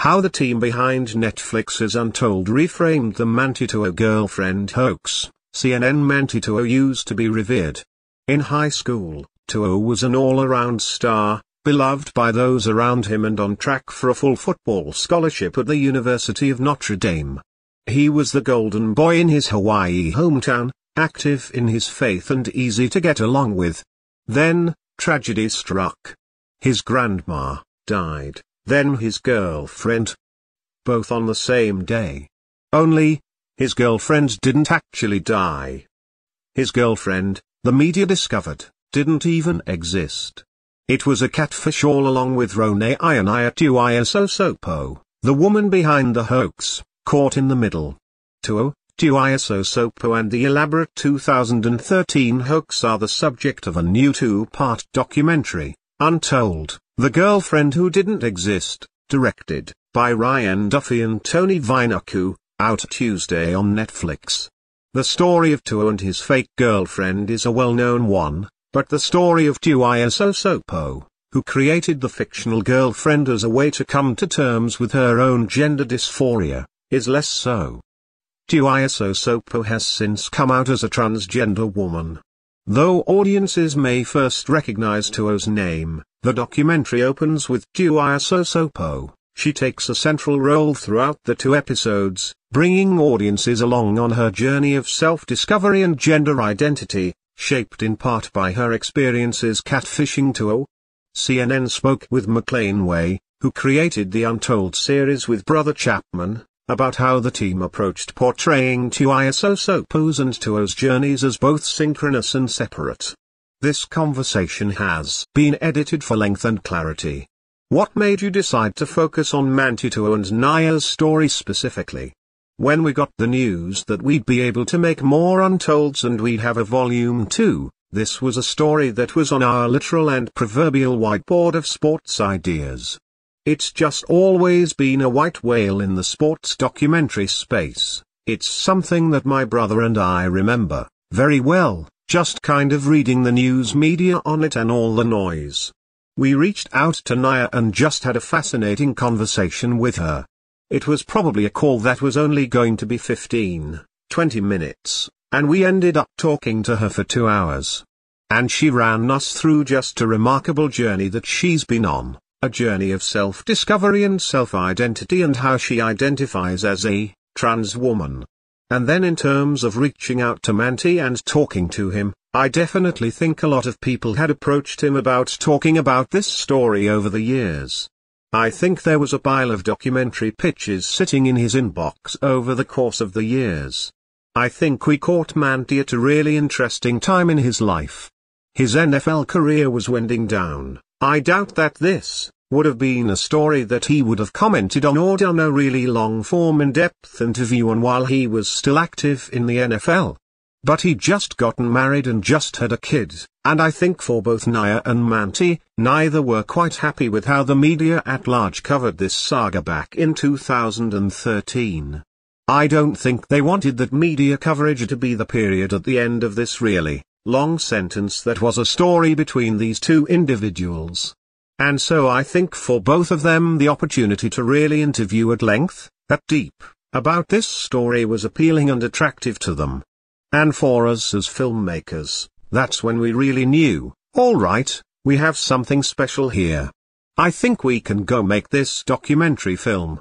How the team behind Netflix's Untold reframed the Manti Te'o girlfriend hoax. CNN Manti Te'o used to be revered. In high school, Te'o was an all-around star, beloved by those around him and on track for a full football scholarship at the University of Notre Dame. He was the golden boy in his Hawaii hometown, active in his faith and easy to get along with. Then, tragedy struck. His grandma died then his girlfriend. Both on the same day. Only, his girlfriend didn't actually die. His girlfriend, the media discovered, didn't even exist. It was a catfish all along with Ronaiah Tuiasosopo, the woman behind the hoax, caught in the middle. Te'o, Tuiasosopo and the elaborate 2013 hoax are the subject of a new two-part documentary, Untold. The Girlfriend Who Didn't Exist, directed by Ryan Duffy and Tony Vainuku, out Tuesday on Netflix. The story of Te'o and his fake girlfriend is a well-known one, but the story of Tuiasosopo, who created the fictional girlfriend as a way to come to terms with her own gender dysphoria, is less so. Tuiasosopo has since come out as a transgender woman. Though audiences may first recognize Te'o's name, the documentary opens with Tuiasosopo. She takes a central role throughout the two episodes, bringing audiences along on her journey of self-discovery and gender identity, shaped in part by her experiences catfishing Te'o. CNN spoke with Maclain Way, who created the Untold series with Brother Chapman, about how the team approached portraying Tuiasosopo's and Te'o's journeys as both synchronous and separate. This conversation has been edited for length and clarity. What made you decide to focus on Manti Te'o and Naya's story specifically? When we got the news that we'd be able to make more Untolds and we'd have a volume 2, this was a story that was on our literal and proverbial whiteboard of sports ideas. It's just always been a white whale in the sports documentary space, it's something that my brother and I remember, very well, just kind of reading the news media on it and all the noise. We reached out to Naya and just had a fascinating conversation with her. It was probably a call that was only going to be 15, 20 minutes, and we ended up talking to her for two hours. And she ran us through just a remarkable journey that she's been on, a journey of self-discovery and self-identity and how she identifies as a trans woman. And then in terms of reaching out to Manti and talking to him, I definitely think a lot of people had approached him about talking about this story over the years. I think there was a pile of documentary pitches sitting in his inbox over the course of the years. I think we caught Manti at a really interesting time in his life. His NFL career was winding down. I doubt that this, would have been a story that he would have commented on or done a really long-form in-depth interview on while he was still active in the NFL. But he just gotten married and just had a kid, and I think for both Naya and Manti, neither were quite happy with how the media at large covered this saga back in 2013. I don't think they wanted that media coverage to be the period at the end of this really long sentence that was a story between these two individuals. And so I think for both of them the opportunity to really interview at length, at deep, about this story was appealing and attractive to them. And for us as filmmakers, that's when we really knew, alright, we have something special here. I think we can go make this documentary film.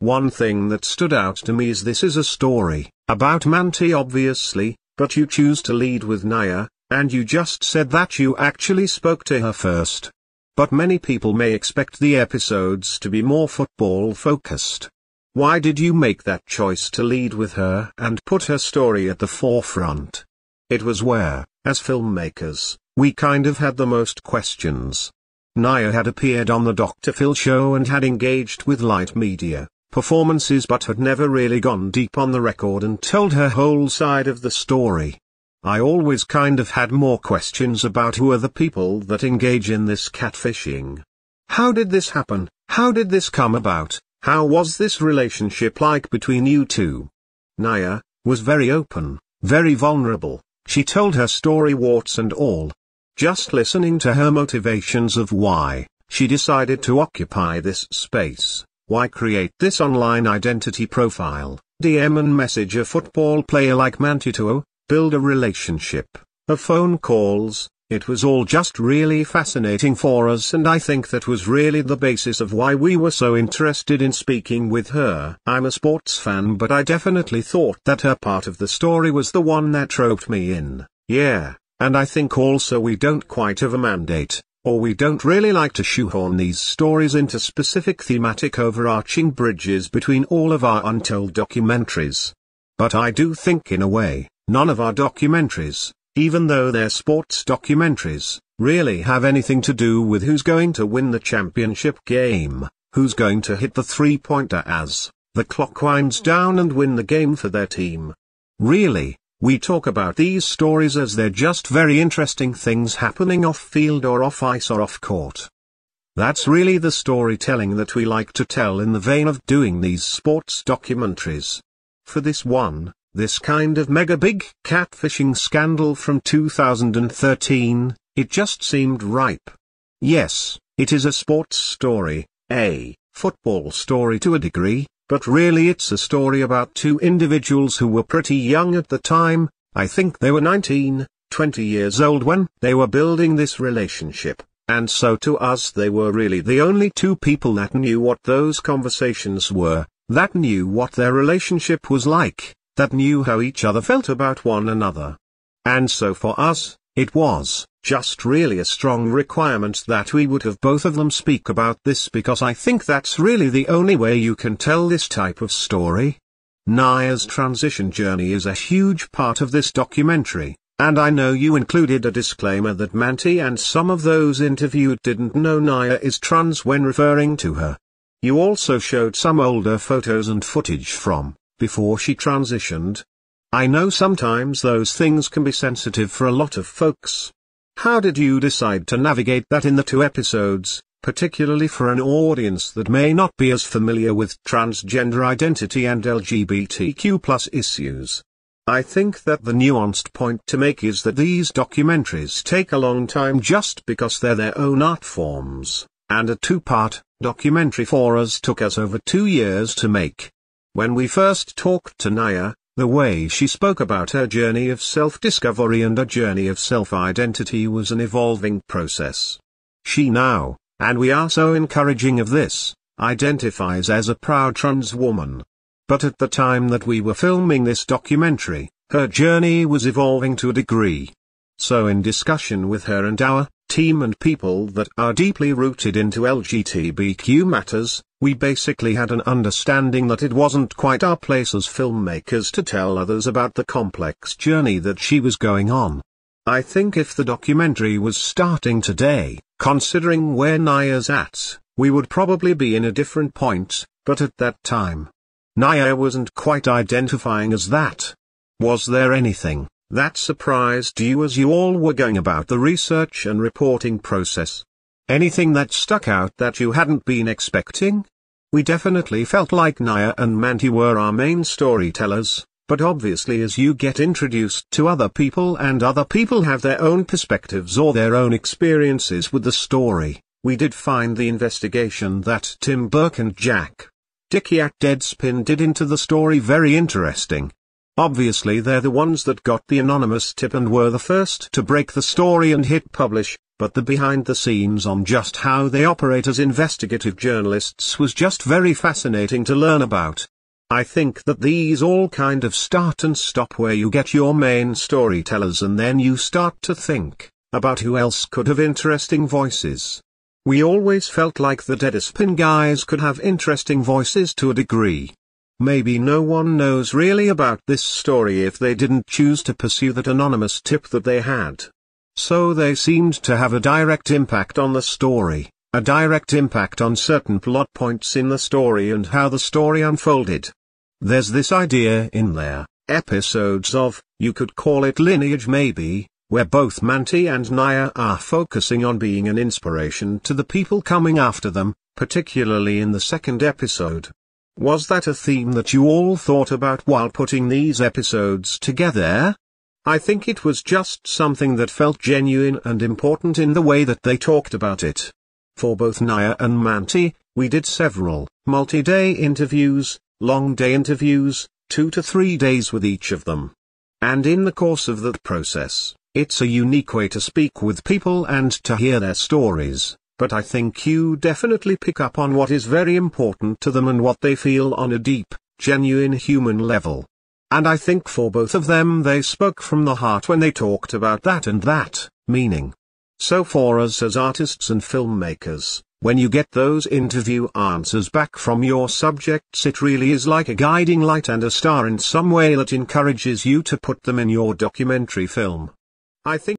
One thing that stood out to me is this is a story, about Manti obviously, but you choose to lead with Naya, and you just said that you actually spoke to her first. But many people may expect the episodes to be more football focused. Why did you make that choice to lead with her and put her story at the forefront? It was where, as filmmakers, we kind of had the most questions. Naya had appeared on the Dr. Phil show and had engaged with light media performances but had never really gone deep on the record and told her whole side of the story. I always kind of had more questions about who are the people that engage in this catfishing. How did this happen? How did this come about? How was this relationship like between you two? Naya, was very open, very vulnerable, she told her story warts and all. Just listening to her motivations of why, she decided to occupy this space, Why create this online identity profile, DM and message a football player like Manti Te'o, build a relationship, a phone calls, it was all just really fascinating for us and I think that was really the basis of why we were so interested in speaking with her. I'm a sports fan but I definitely thought that her part of the story was the one that roped me in, yeah, and I think also we don't quite have a mandate, or we don't really like to shoehorn these stories into specific thematic overarching bridges between all of our untold documentaries. But I do think in a way, none of our documentaries, even though they're sports documentaries, really have anything to do with who's going to win the championship game, who's going to hit the three-pointer as the clock winds down and win the game for their team. Really, we talk about these stories as they're just very interesting things happening off-field or off-ice or off-court. That's really the storytelling that we like to tell in the vein of doing these sports documentaries. For this one, this kind of mega big catfishing scandal from 2013, it just seemed ripe. Yes, it is a sports story, a football story to a degree, but really it's a story about two individuals who were pretty young at the time, I think they were 19, 20 years old when they were building this relationship, and so to us they were really the only two people that knew what those conversations were, that knew what their relationship was like that knew how each other felt about one another. And so for us, it was just really a strong requirement that we would have both of them speak about this because I think that's really the only way you can tell this type of story. Naya's transition journey is a huge part of this documentary, and I know you included a disclaimer that Manti and some of those interviewed didn't know Naya is trans when referring to her. You also showed some older photos and footage from before she transitioned. I know sometimes those things can be sensitive for a lot of folks. How did you decide to navigate that in the two episodes, particularly for an audience that may not be as familiar with transgender identity and LGBTQ plus issues? I think that the nuanced point to make is that these documentaries take a long time just because they're their own art forms, and a two-part documentary for us took us over two years to make. When we first talked to Naya, the way she spoke about her journey of self-discovery and a journey of self-identity was an evolving process. She now, and we are so encouraging of this, identifies as a proud trans woman. But at the time that we were filming this documentary, her journey was evolving to a degree. So in discussion with her and our team and people that are deeply rooted into LGBTQ matters, we basically had an understanding that it wasn't quite our place as filmmakers to tell others about the complex journey that she was going on. I think if the documentary was starting today, considering where Naya's at, we would probably be in a different point, but at that time, Naya wasn't quite identifying as that. Was there anything that surprised you as you all were going about the research and reporting process? Anything that stuck out that you hadn't been expecting? We definitely felt like Naya and Manti were our main storytellers, but obviously as you get introduced to other people and other people have their own perspectives or their own experiences with the story, we did find the investigation that Tim Burke and Jack Dickey at Deadspin did into the story very interesting. Obviously they're the ones that got the anonymous tip and were the first to break the story and hit publish, but the behind the scenes on just how they operate as investigative journalists was just very fascinating to learn about. I think that these all kind of start and stop where you get your main storytellers and then you start to think about who else could have interesting voices. We always felt like the Deadspin guys could have interesting voices to a degree. Maybe no one knows really about this story if they didn't choose to pursue that anonymous tip that they had. So they seemed to have a direct impact on the story, a direct impact on certain plot points in the story and how the story unfolded. There's this idea in their episodes of, you could call it lineage maybe, where both Manti and Naya are focusing on being an inspiration to the people coming after them, particularly in the second episode. Was that a theme that you all thought about while putting these episodes together? I think it was just something that felt genuine and important in the way that they talked about it. For both Naya and Manti, we did several, multi-day interviews, long day interviews, two to three days with each of them. And in the course of that process, it's a unique way to speak with people and to hear their stories, but I think you definitely pick up on what is very important to them and what they feel on a deep, genuine human level. And I think for both of them they spoke from the heart when they talked about that and that, meaning. So for us as artists and filmmakers, when you get those interview answers back from your subjects it really is like a guiding light and a star in some way that encourages you to put them in your documentary film. I think